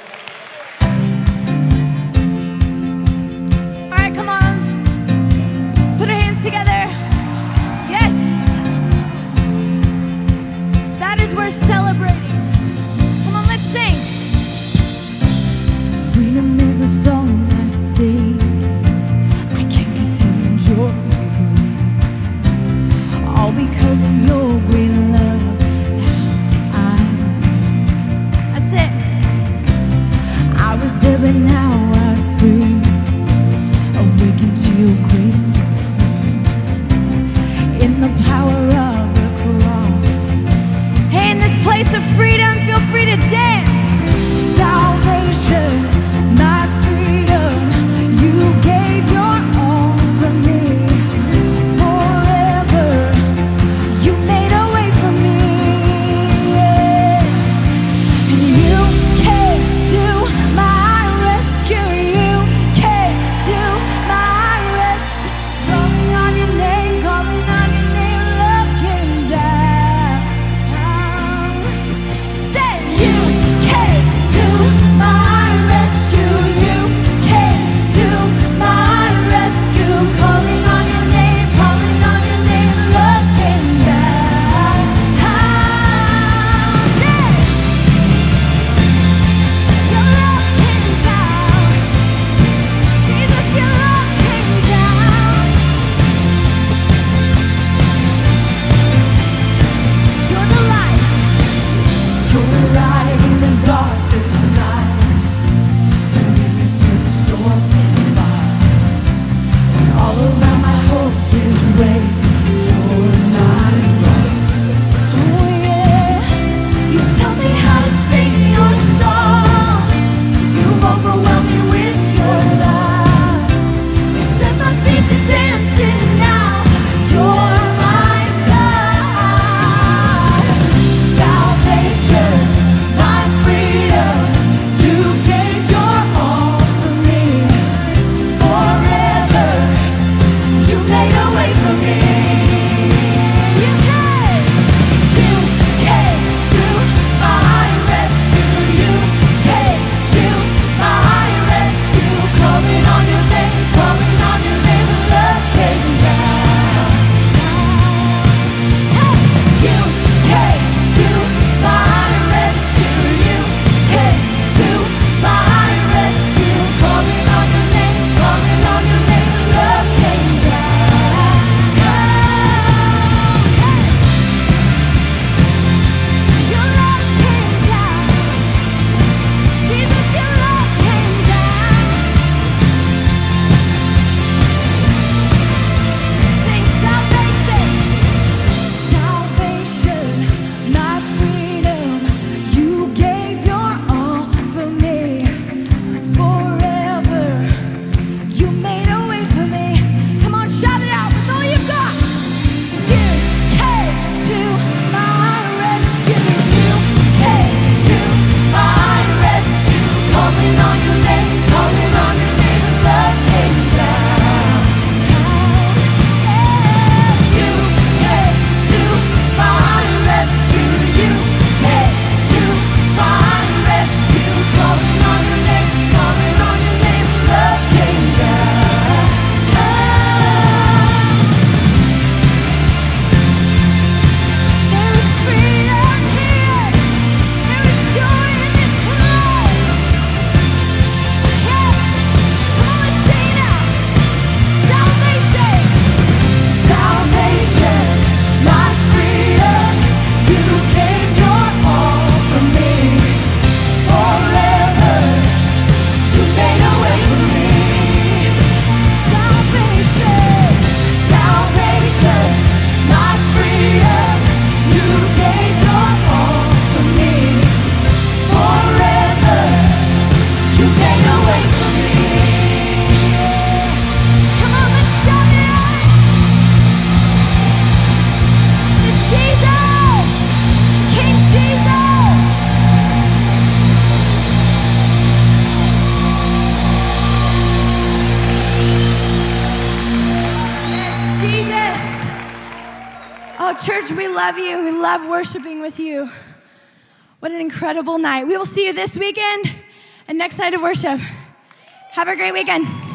Incredible night. We will see you this weekend and next night of worship. Have a great weekend.